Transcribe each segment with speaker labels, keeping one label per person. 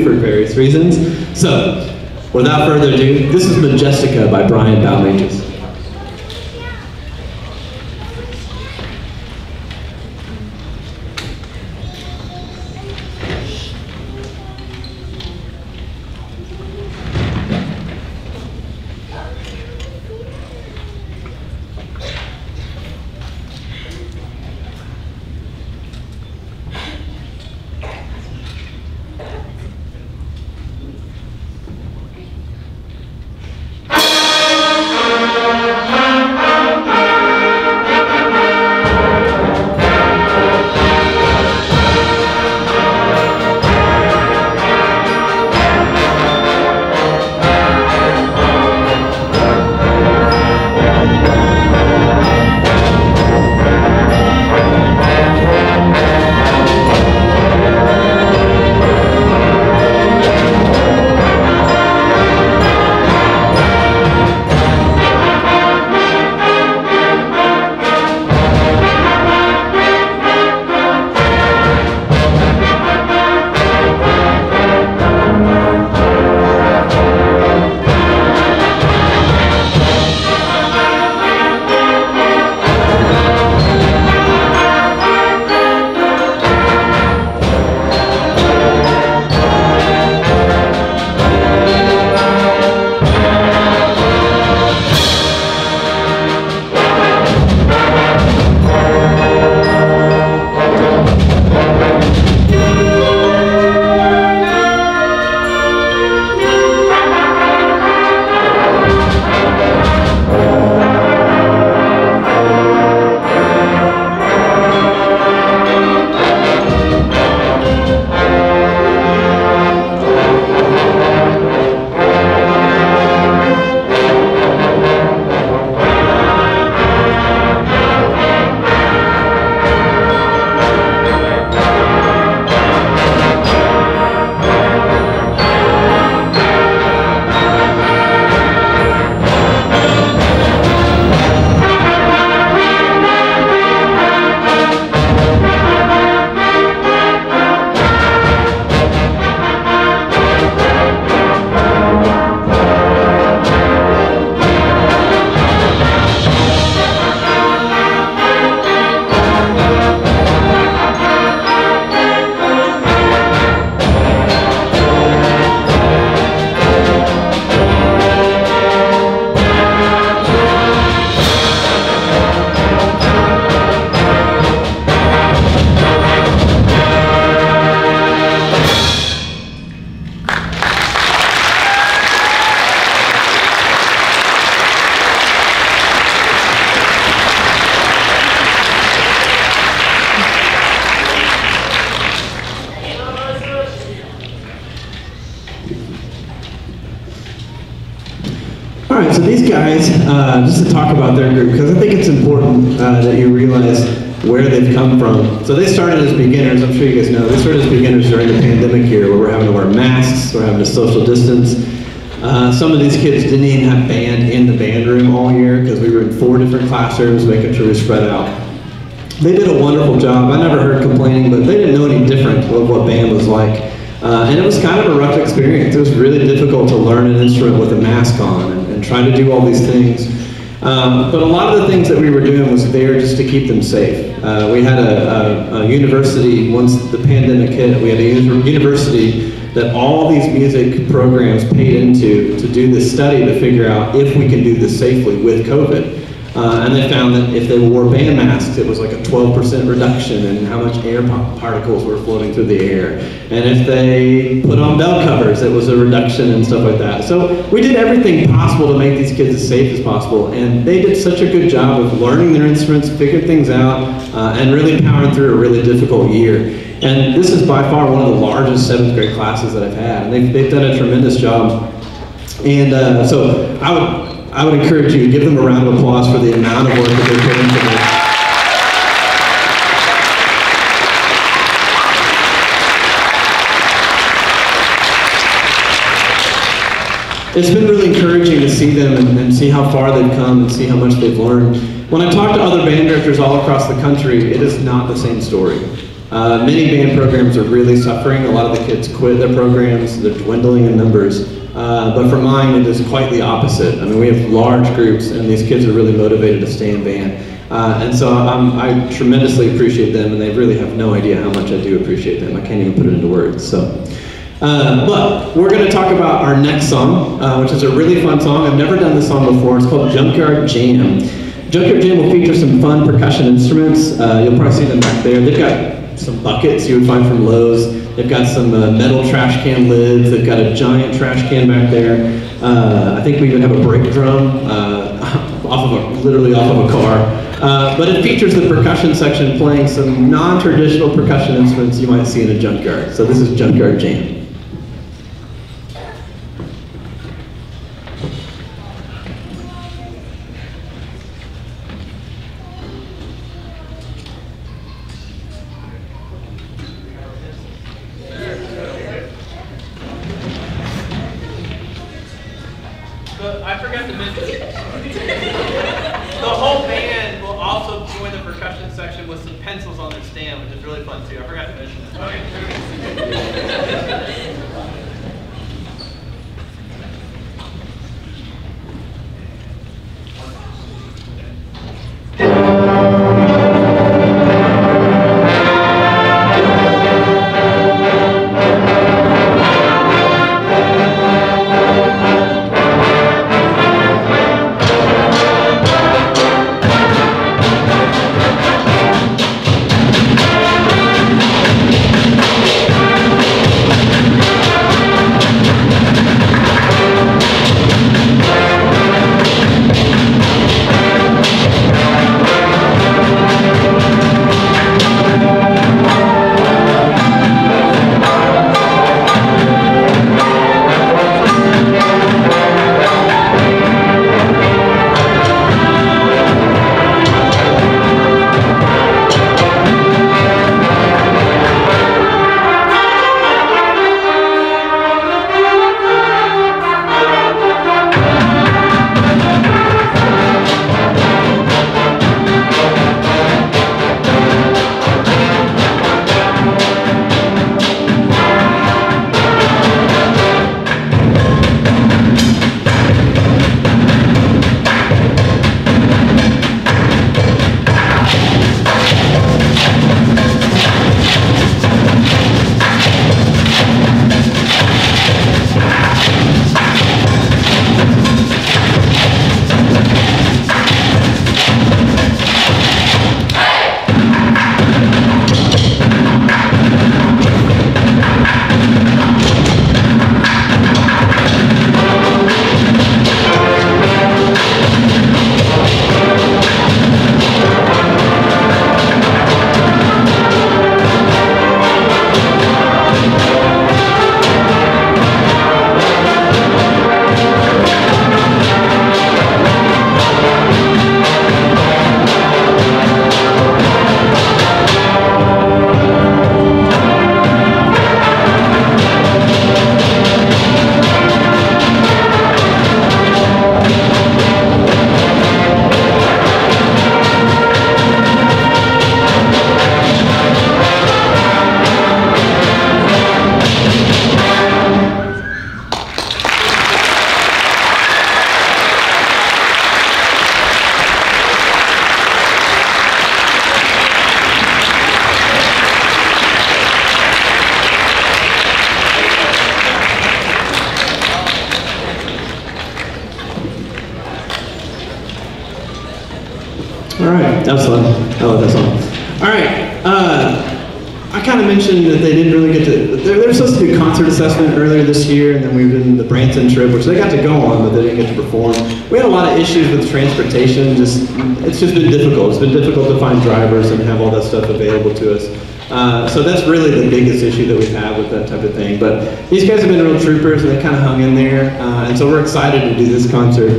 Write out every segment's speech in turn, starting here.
Speaker 1: for various reasons. So, without further ado, this is Majestica by Brian Balmages. Guys, uh, just to talk about their group, because I think it's important uh, that you realize where they've come from. So they started as beginners, I'm sure you guys know, they started as beginners during the pandemic here, where we're having to wear masks, we're having to social distance. Uh, some of these kids didn't even have band in the band room all year, because we were in four different classrooms, making sure we spread out. They did a wonderful job. I never heard complaining, but they didn't know any different of what band was like. Uh, and it was kind of a rough experience. It was really difficult to learn an instrument with a mask on and, trying to do all these things. Um, but a lot of the things that we were doing was there just to keep them safe. Uh, we had a, a, a, university, once the pandemic hit, we had a university that all these music programs paid into to do this study to figure out if we can do this safely with COVID. Uh, and they found that if they wore band masks, it was like a 12% reduction in how much air particles were floating through the air. And if they put on bell covers, it was a reduction and stuff like that. So we did everything possible to make these kids as safe as possible. And they did such a good job of learning their instruments, figuring things out, uh, and really powering through a really difficult year. And this is by far one of the largest seventh grade classes that I've had. And they've, they've done a tremendous job. And uh, so I would I would encourage you to give them a round of applause for the amount of work that they put into this. It's been really encouraging to see them and, and, see how far they've come and see how much they've learned. When I talk to other band directors all across the country, it is not the same story. Uh, many band programs are really suffering. A lot of the kids quit their programs. They're dwindling in numbers. Uh, but for mine, it is quite the opposite. I mean, we have large groups, and these kids are really motivated to stay in band. Uh, and so I'm, I tremendously appreciate them, and they really have no idea how much I do appreciate them. I can't even put it into words. So, uh, but we're going to talk about our next song, uh, which is a really fun song. I've never done this song before. It's called Junkyard Jam. Junkyard Jam will feature some fun percussion instruments. Uh, you'll probably see them back there. They've got some buckets you would find from Lowe's. They've got some uh, metal trash can lids. They've got a giant trash can back there. Uh, I think we even have a brake drum uh, off of a, literally off of a car. Uh, but it features the percussion section playing some non-traditional percussion instruments you might see in a junkyard. So this is Junkyard Jam.
Speaker 2: Forgot to mention, the whole band will also join the percussion section with some pencils on their stand, which is really fun too. I forgot to mention that.
Speaker 1: That was fun. I love that song. All right, uh, I kind of mentioned that they didn't really get to. They they were supposed to do concert assessment earlier this year, and then we did the Branson trip, which they got to go on, but they didn't get to perform. We had a lot of issues with transportation. Just it's just been difficult. It's been difficult to find drivers and have all that stuff available to us. Uh, so that's really the biggest issue that we have with that type of thing. But these guys have been real troopers, and they kind of hung in there. Uh, and so we're excited to do this concert.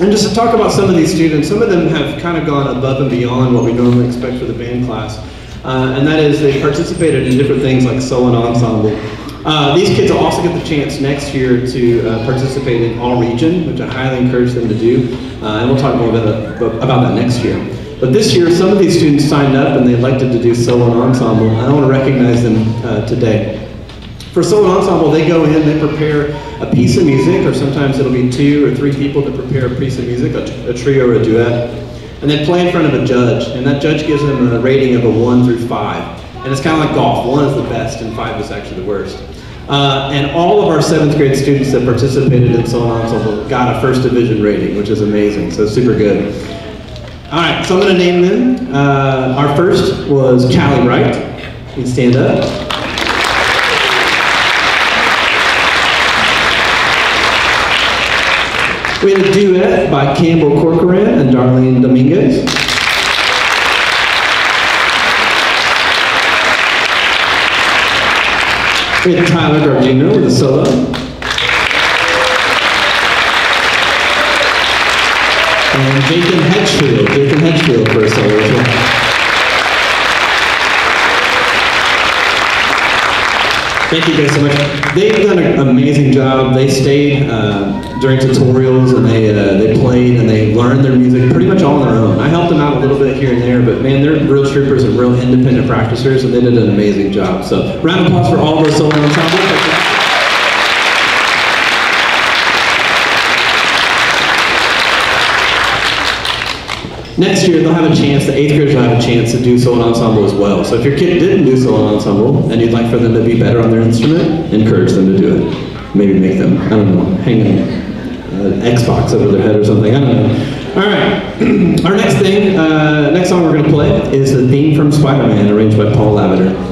Speaker 1: And just to talk about some of these students, some of them have kind of gone above and beyond what we normally expect for the band class. Uh, and that is they participated in different things like solo and ensemble. Uh, these kids will also get the chance next year to uh, participate in All Region, which I highly encourage them to do. Uh, and we'll talk more about about that next year. But this year, some of these students signed up and they elected to do solo and ensemble. I want to recognize them uh, today. For solo ensemble, they go in, they prepare a piece of music, or sometimes it'll be two or three people to prepare a piece of music, a, a trio or a duet, and they play in front of a judge, and that judge gives them a rating of a one through five. And it's kind of like golf. One is the best, and five is actually the worst. Uh, and all of our seventh grade students that participated in solo ensemble got a first division rating, which is amazing. So super good. All right, so I'm going to name them. Uh, our first was Callie Wright. You stand up. We had a duet by Campbell Corcoran and Darlene Dominguez. We Tyler Gardino with a solo. And Jacob Hedgefield, Jacob Hedgefield for a solo as well. Thank you guys so much. They've done an amazing job. They stayed uh, during tutorials and they uh, they played and they learned their music pretty much all on their own. I helped them out a little bit here and there, but man, they're real troopers and real independent practicers, and they did an amazing job. So, round of applause for all of our solo ensemble. Next year, they'll have a chance, the eighth graders will have a chance to do solo ensemble as well. So if your kid didn't do solo ensemble and you'd like for them to be better on their instrument, encourage them to do it. Maybe make them, I don't know, hang an uh, Xbox over their head or something, I don't know. All right, our next thing, uh, next song we're going to play is the theme from Spider-Man, arranged by Paul Lavender.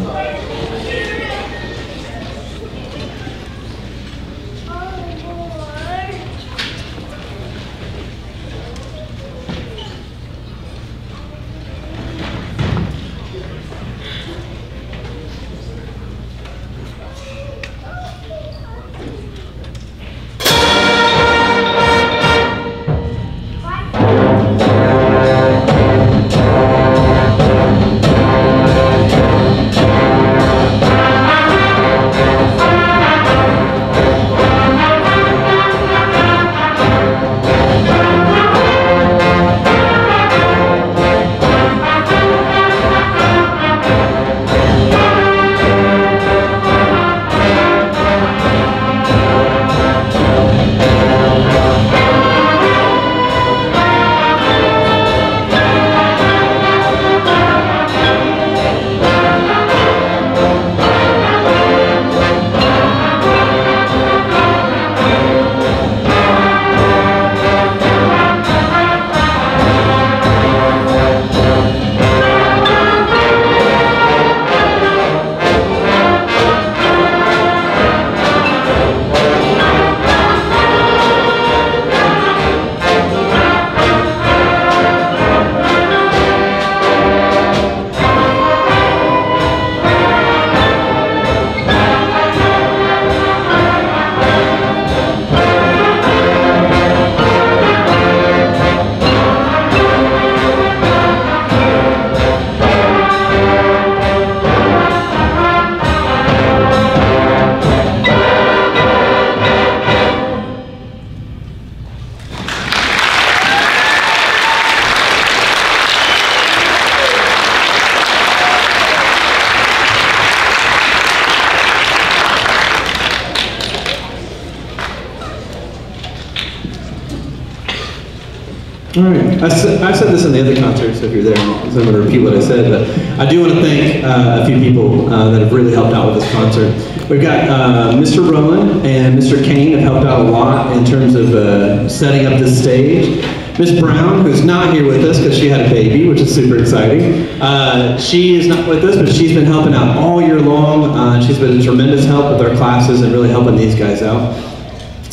Speaker 1: In the other concert, so if you're there, I'm going to repeat what I said, but I do want to thank uh, a few people uh, that have really helped out with this concert. We've got uh, Mr. Rowland and Mr. Kane have helped out a lot in terms of uh, setting up this stage. Miss Brown, who's not here with us because she had a baby, which is super exciting. Uh, she is not with us, but she's been helping out all year long. Uh, she's been a tremendous help with our classes and really helping these guys out.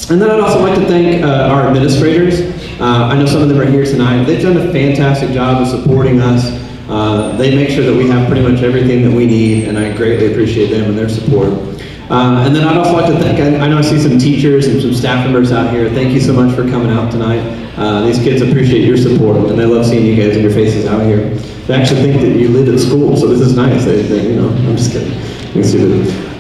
Speaker 1: And then I'd also like to thank uh, our administrators. Uh, I know some of them are here tonight. They've done a fantastic job of supporting us. Uh, they make sure that we have pretty much everything that we need, and I greatly appreciate them and their support. Uh, and then I'd also like to thank, I, I, know I see some teachers and some staff members out here. Thank you so much for coming out tonight. Uh, these kids appreciate your support, and they love seeing you guys and your faces out here. They actually think that you live at school, so this is nice. They, they, you know, I'm just kidding.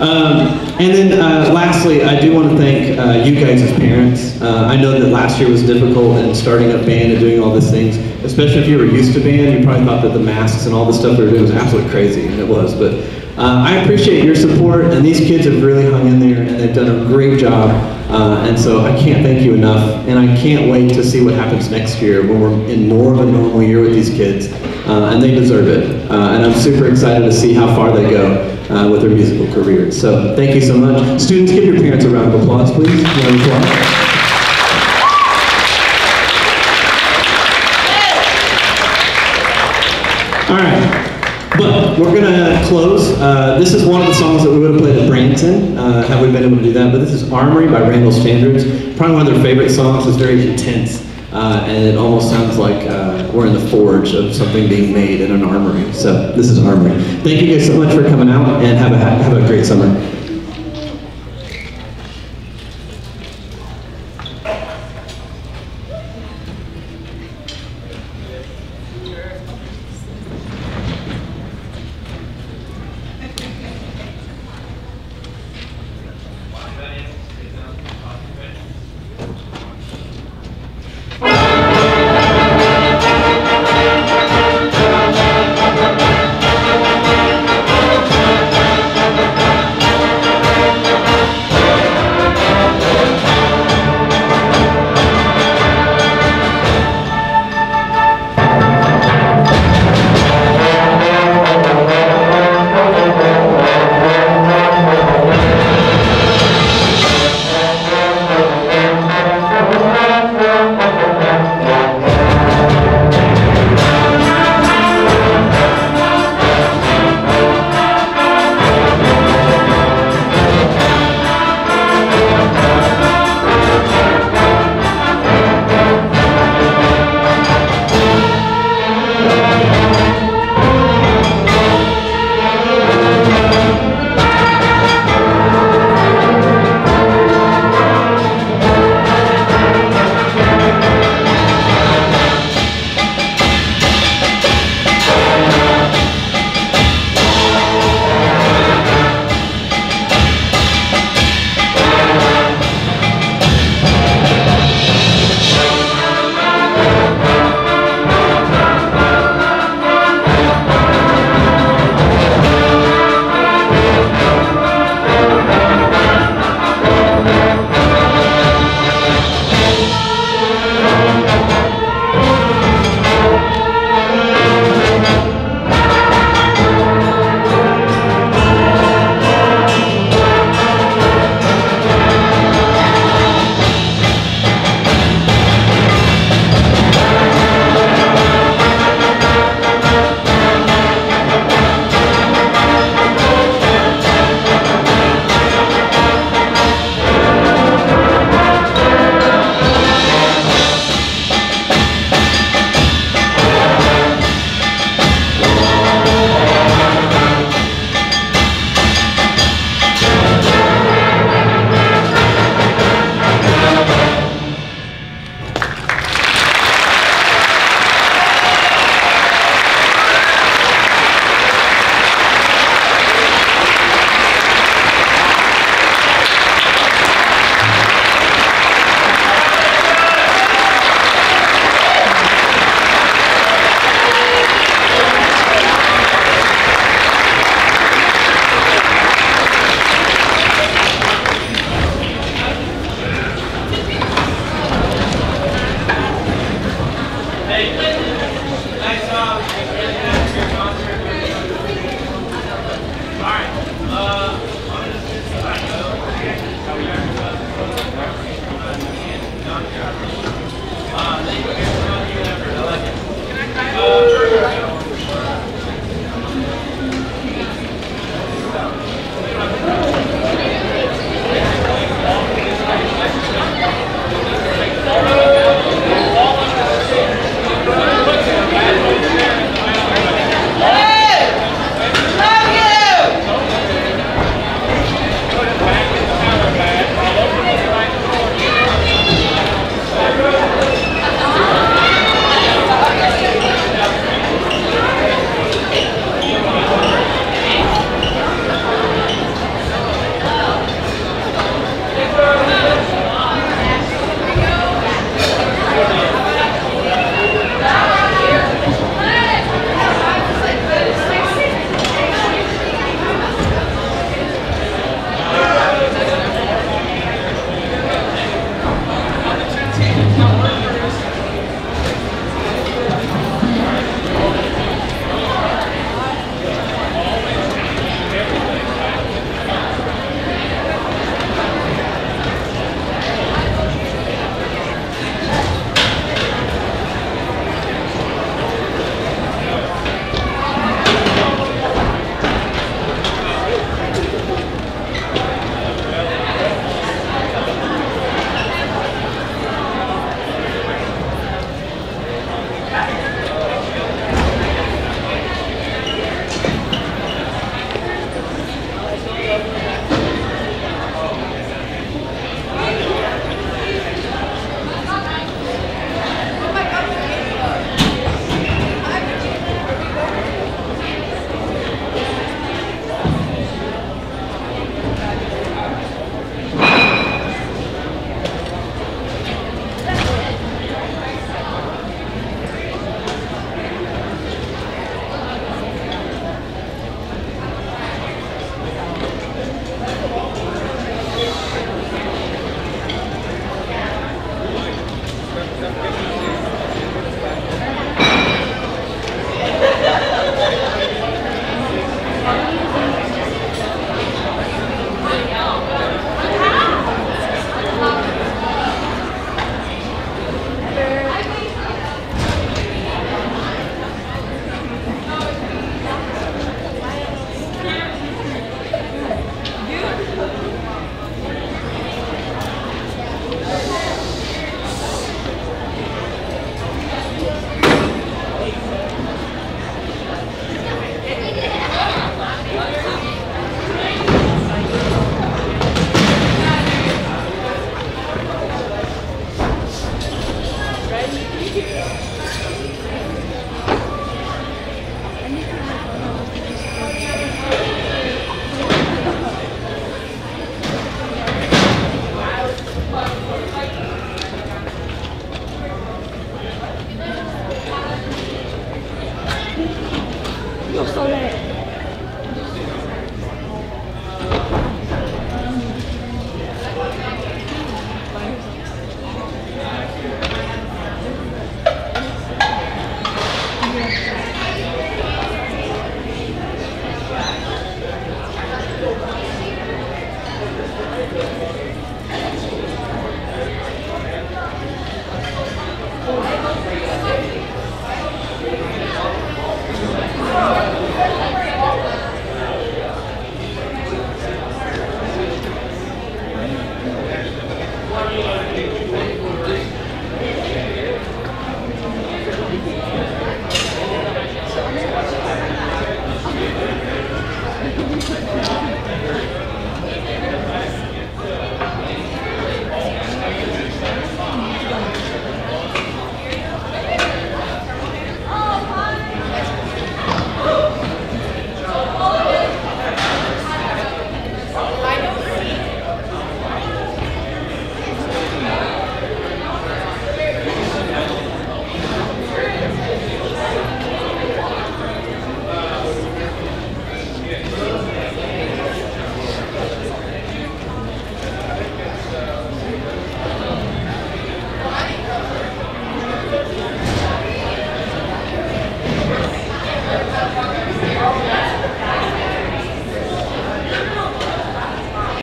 Speaker 1: Um, and then uh, lastly, I do want to thank uh, you guys as parents. Uh, I know that last year was difficult and starting up band and doing all these things, especially if you were used to band, you probably thought that the masks and all the stuff we were doing was absolutely crazy, and it was. But uh, I appreciate your support, and these kids have really hung in there, and they've done a great job. Uh, and so I can't thank you enough, and I can't wait to see what happens next year when we're in more of a normal year with these kids, uh, and they deserve it. And I'm super excited to see how far they go uh, with their musical careers. So thank you so much. Students, give your parents a round of applause, please. Round of applause. All right. But we're gonna close. Uh, this is one of the songs that we would have played at Branson, uh, had we been able to do that. But this is Armory by Randall Standridge. Probably one of their favorite songs. It's very intense, uh, and it almost sounds like uh, we're in the forge of something being made in an armory. So this is Armory. Thank you guys so much for coming out, and have a have a great summer.